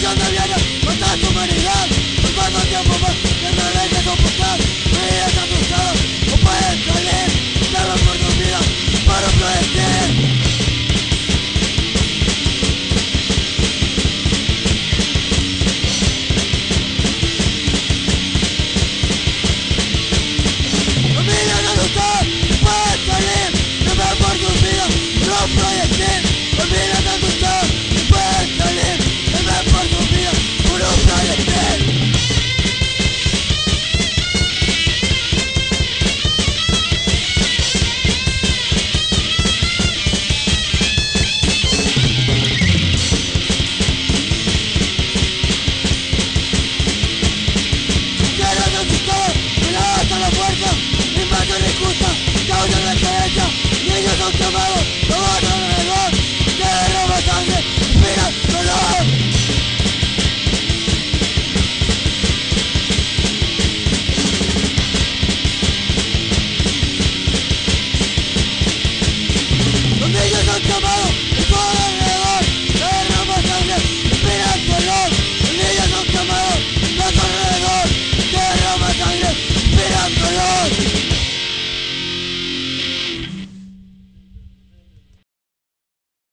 dónde viene tanta humanidad?